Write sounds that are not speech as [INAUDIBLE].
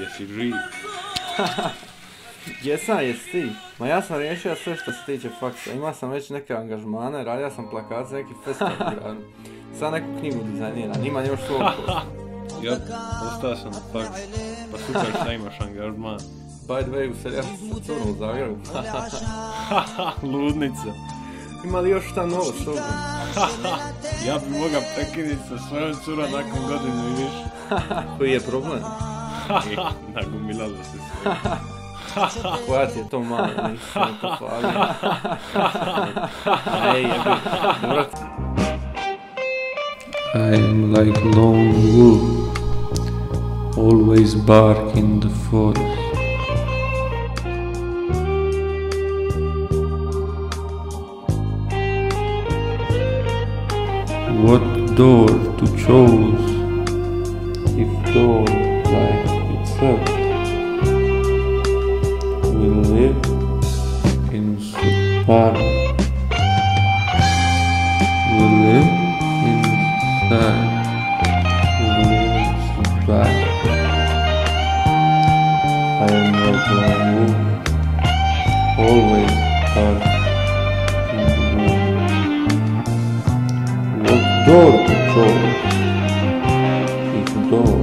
jesi živ? [LAUGHS] Jesam, jesi ti? Ma ja sam riješio sve što se tiče faksa. Imao sam već neke angažmane, radio sam plakat za neki festival. Sad neku knjigu dizajniram, imam još svog. [LAUGHS] Ja, ostao sam na faks. Pa super šta imaš angažman. By the way, uselja sam sa curom u Zagrebu. [LAUGHS] Ludnica. Ima li još šta novo s tobom? Ja bi mogao prekinuti sa svojom curom nakon godinu i više. Koji je problem? Nagomilalo se sve. Koja ti je to malo, nisam to hvalio. Ej, jebi, brat. I am like lone wolf, always bark in the forest. What door to choose if door life itself will live in soparnik, will live inside, will live in soparnik. I am like my womb, always part in the womb. What door to close? It's door.